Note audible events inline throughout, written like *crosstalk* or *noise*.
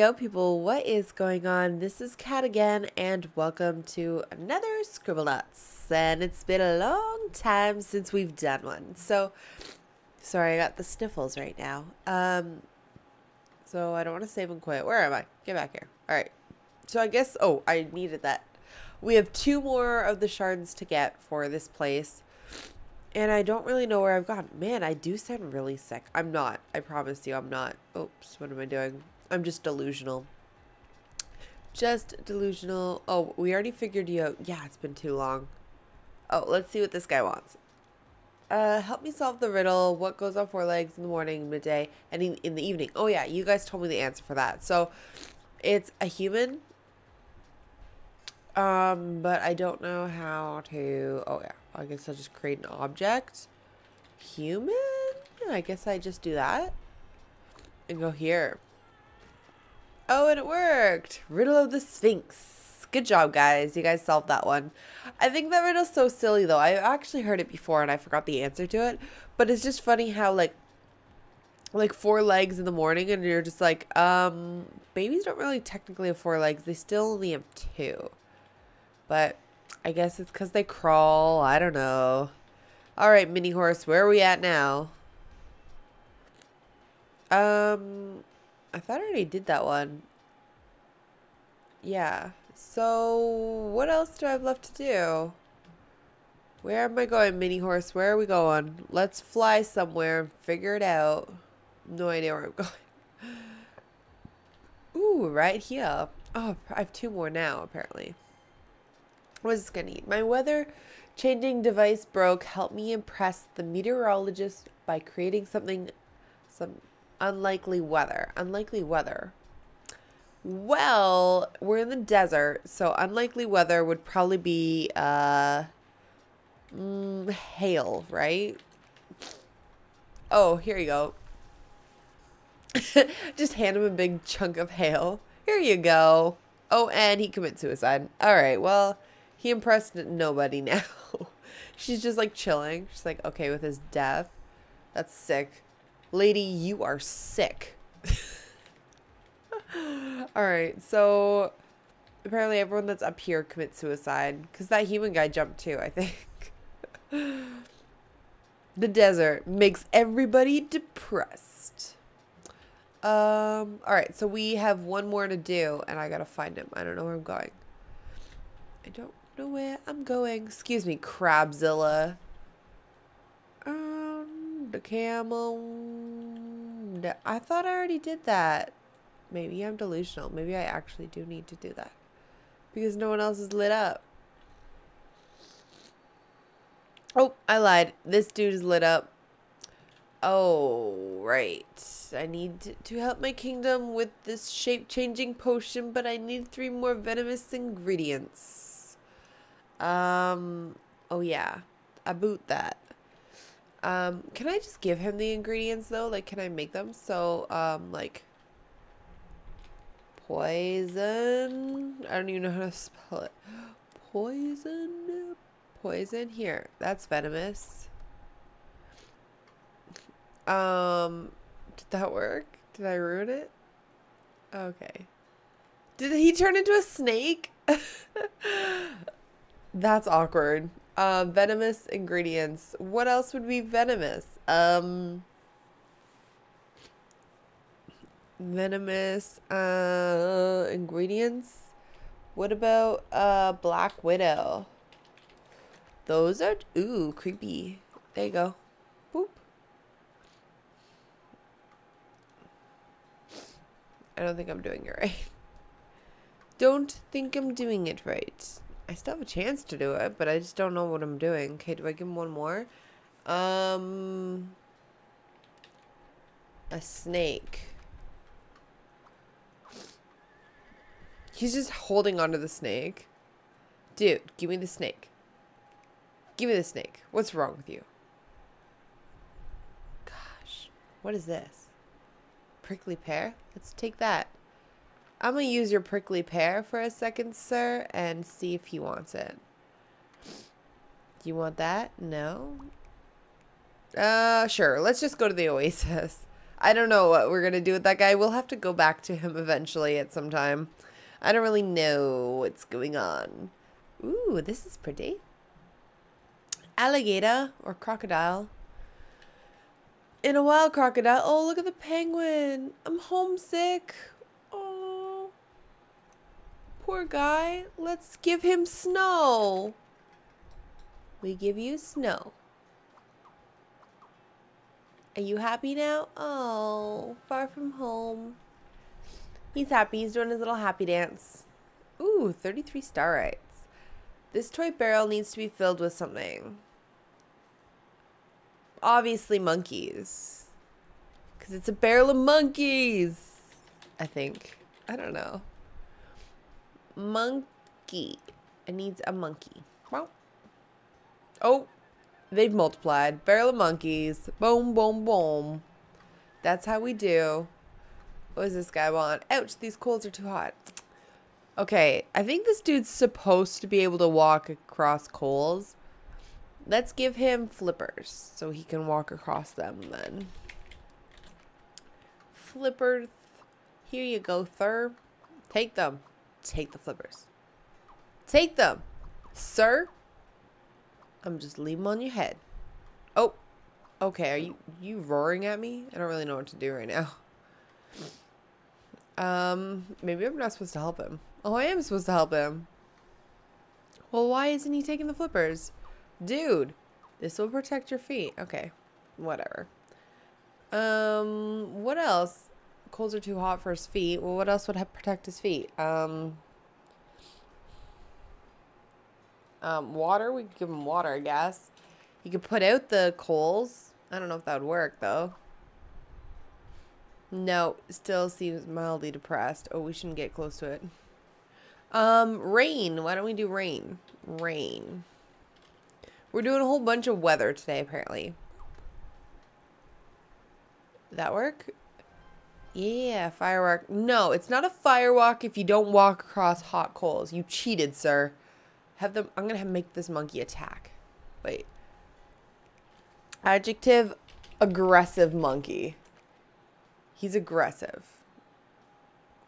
yo people, what is going on? This is Kat again, and welcome to another Scribblenauts. And it's been a long time since we've done one. So, sorry, I got the sniffles right now. Um, so I don't want to save and quit. Where am I? Get back here. All right. So I guess, oh, I needed that. We have two more of the shards to get for this place. And I don't really know where I've gone. Man, I do sound really sick. I'm not. I promise you, I'm not. Oops, what am I doing? I'm just delusional. Just delusional. Oh, we already figured you out. Yeah, it's been too long. Oh, let's see what this guy wants. Uh, help me solve the riddle. What goes on four legs in the morning, midday, and in, the evening? Oh, yeah, you guys told me the answer for that. So, it's a human. Um, but I don't know how to... Oh, yeah. I guess I'll just create an object. Human? I guess I just do that. And go here. Oh, and it worked. Riddle of the Sphinx. Good job, guys. You guys solved that one. I think that riddle's so silly, though. I actually heard it before and I forgot the answer to it. But it's just funny how, like, like four legs in the morning and you're just like, um, babies don't really technically have four legs. They still only have two. But I guess it's because they crawl. I don't know. All right, mini horse, where are we at now? Um, I thought I already did that one. Yeah. So, what else do I have left to do? Where am I going, mini horse? Where are we going? Let's fly somewhere and figure it out. No idea where I'm *laughs* going. Ooh, right here. Oh, I have two more now, apparently. What is this gonna need? My weather changing device broke. Help me impress the meteorologist by creating something, some unlikely weather. Unlikely weather. Well, we're in the desert, so unlikely weather would probably be uh, mm, hail, right? Oh, here you go. *laughs* Just hand him a big chunk of hail. Here you go. Oh, and he commits suicide. All right, well, he impressed nobody *laughs* now. She's just like chilling. She's like, okay with his death. That's sick. Lady, you are sick. *laughs* Alright, so apparently everyone that's up here commits suicide. Because that human guy jumped too, I think. *laughs* the desert makes everybody depressed. Um, alright, so we have one more to do, and I gotta find him. I don't know where I'm going. I don't know where I'm going. Excuse me, Crabzilla. Um, the camel. I thought I already did that. Maybe I'm delusional. Maybe I actually do need to do that. Because no one else is lit up. Oh, I lied. This dude is lit up. Oh, right. I need to help my kingdom with this shape-changing potion, but I need three more venomous ingredients. Um, oh yeah, I boot that. Um, can I just give him the ingredients though? Like, can I make them? So, um, like, poison. I don't even know how to spell it. Poison. Poison. Here, that's venomous. Um, did that work? Did I ruin it? Okay. Did he turn into a snake? *laughs* That's awkward. Uh, venomous ingredients. What else would be venomous? Um, venomous uh, ingredients. What about uh, Black Widow? Those are, ooh, creepy. There you go. Boop. I don't think I'm doing it *laughs* right. Don't think I'm doing it right. I still have a chance to do it, but I just don't know what I'm doing. Okay, do I give him one more? Um, a snake. He's just holding onto the snake. Dude, give me the snake. Give me the snake. What's wrong with you? Gosh, what is this? Prickly pear? Let's take that. I'm going to use your prickly pear for a second, sir, and see if he wants it. Do you want that? No? Uh, sure. Let's just go to the oasis. *laughs* I don't know what we're going to do with that guy. We'll have to go back to him eventually at some time. I don't really know what's going on. Ooh, this is pretty. Alligator or crocodile. In a wild crocodile. Oh, look at the penguin. I'm homesick. Poor guy. Let's give him snow. We give you snow. Are you happy now? Oh, far from home. He's happy. He's doing his little happy dance. Ooh, 33 Starites. This toy barrel needs to be filled with something. Obviously monkeys. Because it's a barrel of monkeys. I think. I don't know. Monkey. It needs a monkey. Well. Oh, they've multiplied. Barrel of monkeys. Boom, boom, boom. That's how we do. What does this guy want? Ouch, these coals are too hot. Okay, I think this dude's supposed to be able to walk across coals. Let's give him flippers so he can walk across them then. Flippers. Here you go, sir. Take them. Take the flippers. Take them, sir. I'm just leaving them on your head. Oh, okay. Are you you roaring at me? I don't really know what to do right now. Um, maybe I'm not supposed to help him. Oh, I am supposed to help him. Well, why isn't he taking the flippers? Dude, this will protect your feet. Okay, whatever. Um, what else? Coals are too hot for his feet. Well, what else would protect his feet? Um, um, water. We could give him water, I guess. You could put out the coals. I don't know if that would work, though. No, still seems mildly depressed. Oh, we shouldn't get close to it. Um, rain. Why don't we do rain? Rain. We're doing a whole bunch of weather today, apparently. That work? Yeah, firework. No, it's not a firewalk if you don't walk across hot coals. You cheated, sir. Have them. I'm gonna have make this monkey attack. Wait. Adjective: aggressive monkey. He's aggressive.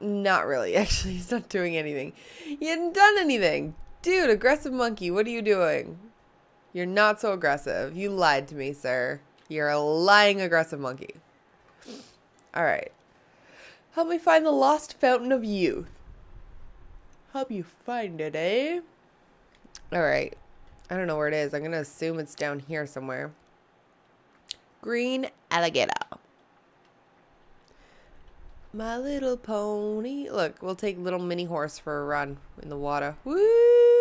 Not really, *laughs* actually. He's not doing anything. He hadn't done anything. Dude, aggressive monkey, what are you doing? You're not so aggressive. You lied to me, sir. You're a lying aggressive monkey. All right. Help me find the lost fountain of youth. Help you find it, eh? All right. I don't know where it is. I'm going to assume it's down here somewhere. Green alligator. My little pony. Look, we'll take little mini horse for a run in the water. Woo!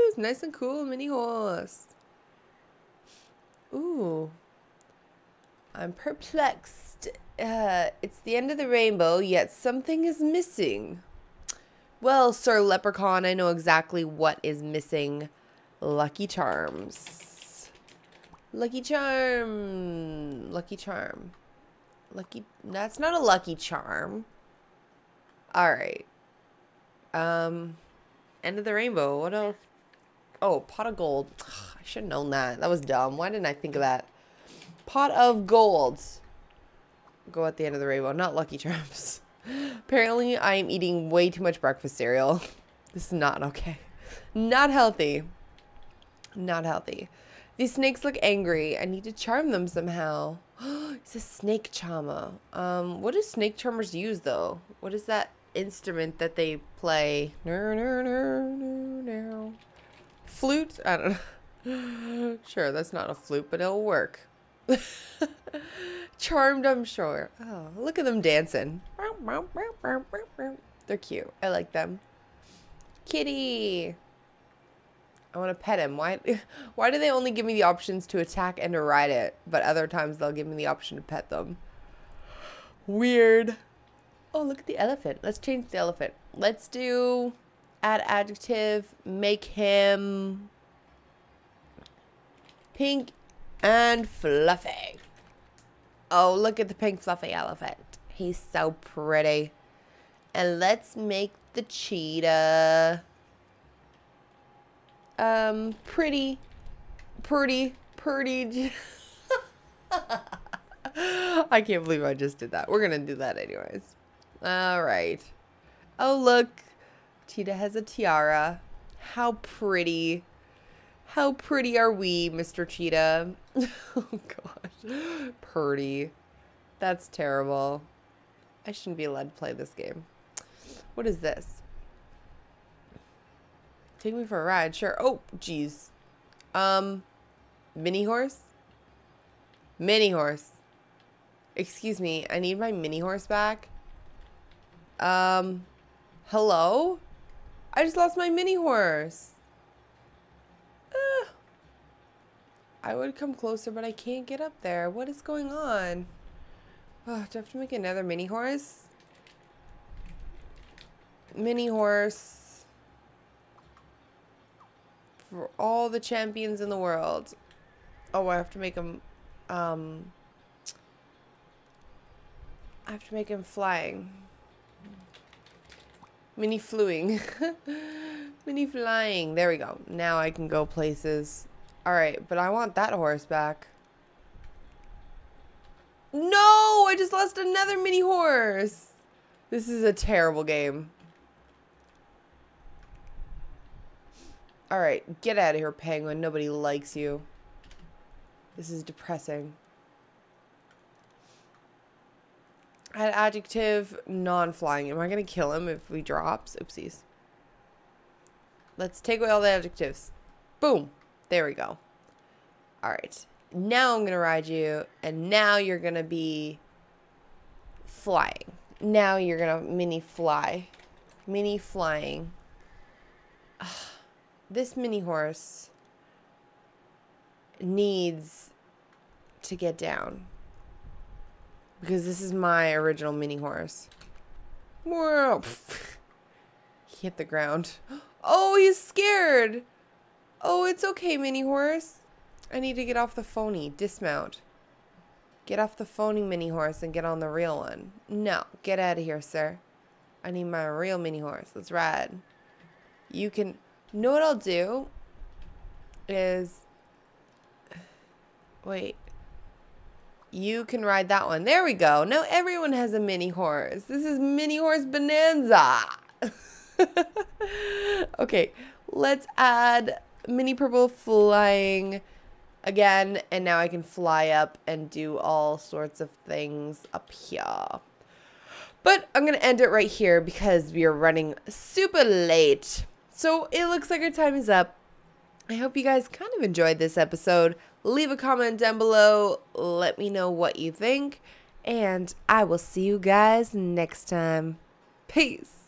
It's nice and cool, mini horse. Ooh. I'm perplexed. Uh, it's the end of the rainbow, yet something is missing. Well, Sir Leprechaun, I know exactly what is missing. Lucky Charms. Lucky Charm. Lucky Charm. Lucky. That's not a Lucky Charm. All right. Um, end of the rainbow. What else? Oh, pot of gold. I should have known that. That was dumb. Why didn't I think of that? Pot of gold. Go at the end of the rainbow. Not Lucky Charms. *laughs* Apparently, I am eating way too much breakfast cereal. *laughs* This is not okay. Not healthy. Not healthy. These snakes look angry. I need to charm them somehow. *gasps* it's a snake charmer. Um, what do snake charmers use, though? What is that instrument that they play. Flute? I don't *laughs* know. sure, that's not a flute, but it'll work. *laughs* Charmed, I'm sure. Oh, look at them dancing. They're cute. I like them. Kitty. I want to pet him. Why *laughs* why do they only give me the options to attack and to ride it, but other times they'll give me the option to pet them? Weird. Oh, look at the elephant. Let's change the elephant. Let's do add adjective, make him pink and fluffy. Oh, look at the pink fluffy elephant. He's so pretty. And let's make the cheetah um pretty pretty pretty *laughs* I can't believe I just did that. We're going to do that anyways. All right. Oh, look. Cheetah has a tiara. How pretty. How pretty are we, Mr. Cheetah? *laughs* oh, gosh. Purdy. That's terrible. I shouldn't be allowed to play this game. What is this? Take me for a ride. Sure. Oh, geez. Um, mini horse? Mini horse. Excuse me. I need my mini horse back. Um, hello? I just lost my mini horse. Uh, I would come closer, but I can't get up there. What is going on? Oh, do I have to make another mini horse? Mini horse. For all the champions in the world. Oh, I have to make him, um... I have to make him flying. Mini fluing. *laughs* Mini flying. There we go. Now I can go places. Alright, but I want that horse back. No! I just lost another mini horse! This is a terrible game. Alright, get out of here, penguin. Nobody likes you. This is depressing. Add adjective, non-flying. Am I going to kill him if he drops? Oopsies. Let's take away all the adjectives. Boom. There we go. All right. Now I'm going to ride you, and now you're going to be flying. Now you're going to mini fly. Mini flying. Ugh. *sighs* This mini horse needs to get down. Because this is my original mini horse. Whoa. *laughs* he hit the ground. *gasps* Oh, he's scared. Oh, it's okay, mini horse. I need to get off the phony. Dismount. Get off the phony mini horse and get on the real one. No, get out of here, sir. I need my real mini horse. Let's ride. You can... Know what I'll do? Is... Wait. You can ride that one. There we go. Now everyone has a mini horse. This is mini horse bonanza. *laughs* okay, let's add mini purple flying again. And now I can fly up and do all sorts of things up here. But I'm going to end it right here because we are running super late. So it looks like our time is up. I hope you guys kind of enjoyed this episode. Leave a comment down below. Let me know what you think. And I will see you guys next time. Peace.